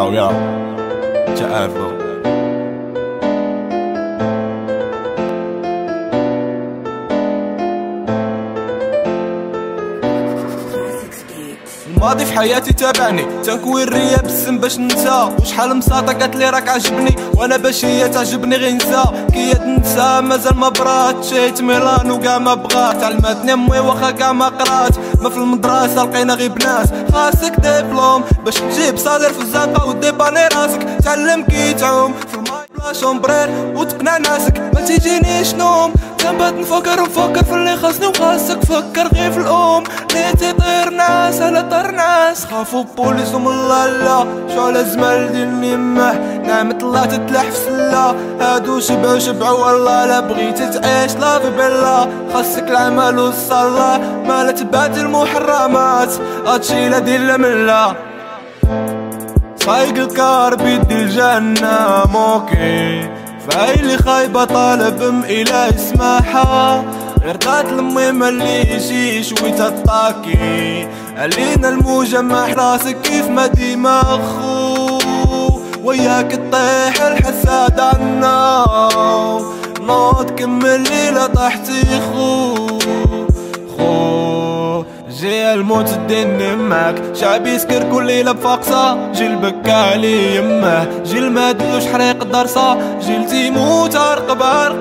老庙，叫 F O。الماضي في حياتي تابعني. تنكوي الريا بالسم باش ننسى. وشحال مساطة قالت لي راك عجبني. وأنا باش هي تعجبني غير نسى كي ننسى مازال ما برات. شيت ميلان وكاع ما بغات. علمتني أمي واخا كاع ما قرات. ما في المدرسة لقينا غير بنات. خاصك ديبلوم باش تجيب صادر في الزنقة وديباني راسك. تعلم كي تعوم. شومبرير وتقنع ناسك. ما تيجينيش نوم تنبات نفكر نفكر في اللي خاصني وخاصك. فكر غير في الأم. ليه تطير ناس؟ على طر ناس. خافوا بوليس ومن الله لا. شو على زمال ديال يمه؟ الله تتلح في سلة هادو شبعوا شبعوا والله لا بغيتي تعيش. لا في بالله خاصك العمل والصلاة. ما لا تبات المحرمات هادشي لا دير لا من لا سايق الكار بيدي الجنة موكي. فاي اللي خايبة طالب ام يسمعها غير قات المهم اللي يجي شوي تطاكي. علينا الموجة مع راسك كيف ما ديما خو وياك تطيح الحساد عنا. نوض كمل ليلة طحتي خو جي الموت الدين معك شعبي يسكر كل ليلة بفاقصة. جيل بكى علي يمه. جيل ما حريق الدرسة جيل تيموت عرق برق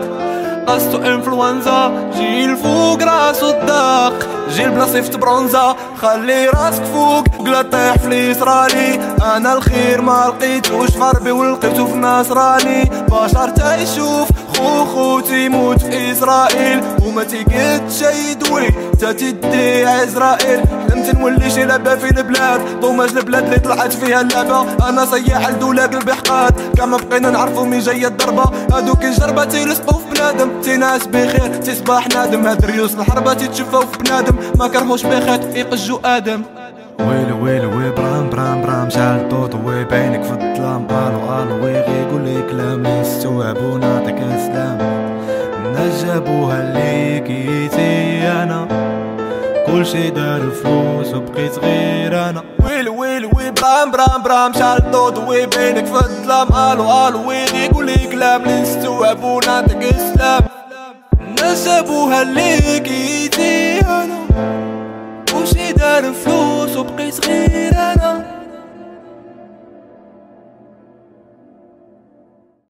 قصتو إنفلونزا. جيل فوق راسو الداق. جيل بلا صيفت برونزا. خلي راسك فوق. وقلا طيح في اليسراني. أنا الخير ما لقيتوش. في ولقيتو في نصراني بشر تيشوف خو خو تيموت في إسرائيل. وما تيقد شي دوي تا تدي عزرائيل حلمت نولي شي لعبة في البلاد. طوماج البلاد اللي طلعت فيها اللعبة. أنا صياح حقاد كما بقينا نعرفو مين جاية الضربة. هادوك الجربة تيلصقو في بنادم. تيناس بخير. تيصباح نادم. هاد ريوس الحربة تيتشفاو في بنادم. ما كرهوش بخير. يقجو آدم. ويلو ويلو وي برام برام برام. شعل طوط وي بعينك في الظلام. ألو ألو وي غي يقول لي كلام. يستوعب ونعطيك السلام نجبوها ليكيتي أنا كل شي دار فلوس وبقيت غير أنا ويلو ويلو وي برام برام برام شعل طوط وي بينك في الظلام ألو ألو وي غي يقول لي كلام نستوعب ونعطيك السلام نسبوها ليك ايدي أنا وشي دار فلوس وبقيت غير